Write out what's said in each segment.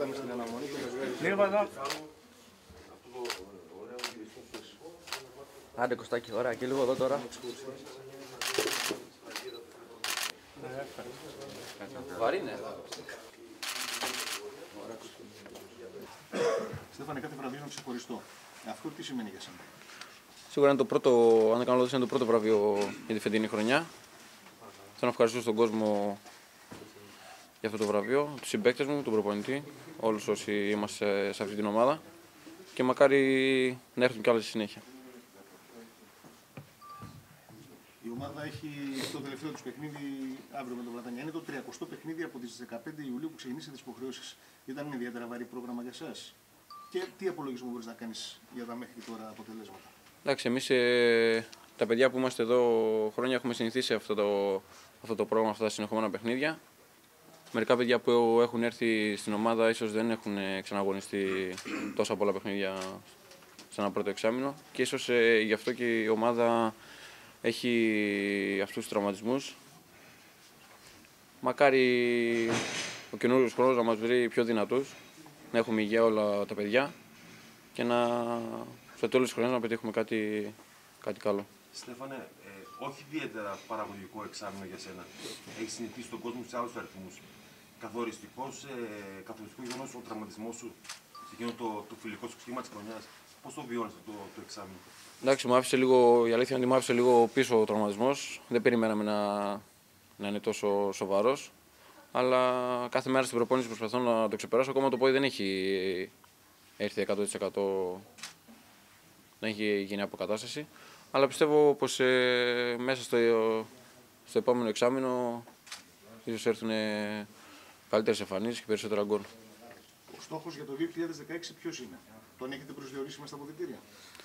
πατάμε στην αναμονή και μας βγάζει. Λίγο εδώ. Άντε Κωστάκη, ωραία και λίγο εδώ τώρα. Βαρύ είναι. Στέφανε, κάθε βραβείο είναι ξεχωριστό. Αυτό τι σημαίνει για σένα; Σίγουρα είναι το πρώτο, αν δεν κάνω λάθος, είναι το πρώτο βραβείο για τη φετινή χρονιά. Θέλω να ευχαριστήσω τον κόσμο για αυτό το βραβείο, τους συμπαίκτες μου, τον προπονητή, όλους όσοι είμαστε σε αυτή την ομάδα και μακάρι να έρθουν κι άλλοι στη συνέχεια. Η ομάδα έχει το τελευταίο τους παιχνίδι αύριο με τον Βρετανιά. Είναι το 30ο παιχνίδι από τις 15 Ιουλίου που ξεκινήσατε τις υποχρεώσεις. Ήταν ένα ιδιαίτερα βαρύ πρόγραμμα για εσάς. Και τι απολογισμό μπορείς να κάνεις για τα μέχρι τώρα αποτελέσματα; Εντάξει, εμείς ε, τα παιδιά που είμαστε εδώ χρόνια έχουμε συνηθίσει αυτό το, αυτό το πρόγραμμα, αυτά τα συνεχόμενα παιχνίδια. Μερικά παιδιά που έχουν έρθει στην ομάδα ίσως δεν έχουν ε, ξαναγωνιστεί τόσα πολλά παιχνίδια σε ένα πρώτο εξάμεινο και ίσως ε, γι' αυτό και η ομάδα έχει αυτούς τους τραυματισμούς. Μακάρι ο καινούριος χρόνος να μας βρει πιο δυνατούς, να έχουμε υγεία όλα τα παιδιά και να στο τέλος της χρονιάς να πετύχουμε κάτι, κάτι καλό. Στέφανε, ε, όχι ιδιαίτερα παραγωγικό εξάμεινο για σένα. Έχεις συνηθίσει τον κόσμο σε άλλους αριθμούς. Καθοριστικός, ε, καθοριστικό γεγονός ο τραυματισμός σου σε εκείνο το, το φιλικό σου σχήμα της χρονιάς. Πώς το βιώνεις αυτό το, το εξάμεινο; Εντάξει, μου άφησε λίγο, η αλήθεια είναι ότι μου άφησε λίγο πίσω ο τραυματισμός. Δεν περιμέναμε να, να είναι τόσο σοβαρός. Αλλά κάθε μέρα στην προπόνηση προσπαθώ να το ξεπεράσω. Ακόμα το πόδι δεν έχει έρθει 100%. Δεν έχει γίνει αποκατάσταση. Αλλά πιστεύω πως ε, μέσα στο, στο επόμενο εξάμεινο ίσως έρθουν καλύτερες εμφανίσεις και περισσότερα γκολ. Ο στόχος για το 2016 ποιος είναι, τον έχετε προσδιορίσει μέσα στα αποδητήρια;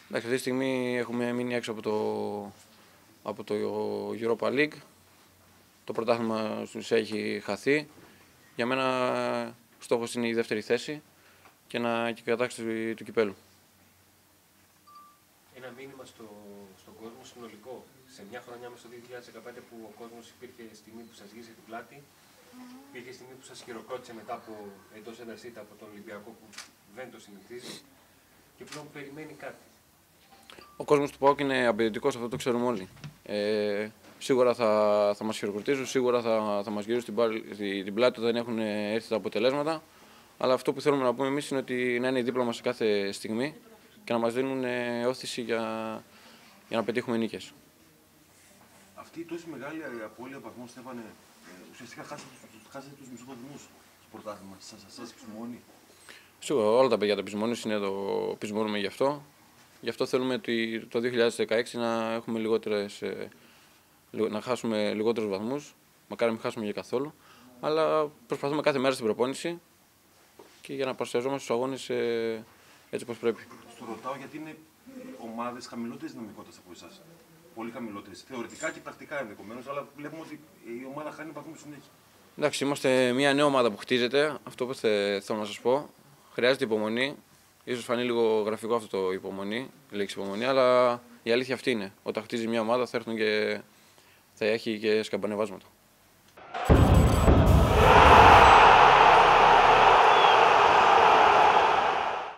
Εντάξει, αυτή τη στιγμή έχουμε μείνει έξω από το, από το Europa League. Το πρωτάθλημα στην έχει χαθεί. Για μένα στόχος είναι η δεύτερη θέση και να και κατάξει του, του κυπέλου. Ένα μήνυμα στο, στον κόσμο συνολικό. Σε μια χρονιά μέσα στο 2015 που ο κόσμος υπήρχε στιγμή που σας γύρισε την πλάτη, υπήρχε στιγμή που σας χειροκρότησε μετά από εντός έδρας από τον Ολυμπιακό που δεν το συνηθίζει και πλέον περιμένει κάτι. Ο κόσμος του ΠΑΟΚ είναι απαιτητικός, αυτό το ξέρουμε όλοι. Ε, σίγουρα θα, θα μας χειροκροτήσουν, σίγουρα θα, θα μας γυρίσουν την, την πλάτη όταν έχουν έρθει τα αποτελέσματα. Αλλά αυτό που θέλουμε να πούμε εμείς είναι ότι να είναι δίπλα μας σε κάθε στιγμή και να μας δίνουν ε, όθηση για, για να πετύχουμε νίκες. Αυτή η τόσο μεγάλη απώλεια βαθμών, Στέφανε, ε, ουσιαστικά χάσατε, χάσατε τους μισούς βαθμούς στο πρωτάθλημα. Σα μόνοι. Σίγουρα όλα τα παιδιά τα πεισμόνια είναι το πεισμόνουμε γι' αυτό. Γι' αυτό θέλουμε το 2016 να έχουμε λιγότερες, ε, να χάσουμε λιγότερους βαθμούς, μακάρι μην χάσουμε για καθόλου, αλλά προσπαθούμε κάθε μέρα στην προπόνηση και για να παρουσιαζόμαστε στους αγώνες ε, έτσι όπως πρέπει. Στο ρωτάω γιατί είναι ομάδες χαμηλότερης δυναμικότητας από εσάς. Πολύ χαμηλότερες. Θεωρητικά και πρακτικά ενδεχομένως, αλλά βλέπουμε ότι η ομάδα χάνει βαθμούς συνέχεια. Εντάξει, είμαστε μια νέα ομάδα που χτίζεται. Αυτό που θέλω να σας πω. Χρειάζεται υπομονή σω φανεί λίγο γραφικό αυτό το υπομονή, η λέξη υπομονή, αλλά η αλήθεια αυτή είναι. Όταν χτίζει μια ομάδα θα έρθουν και θα έχει και σκαμπανεβάσματα.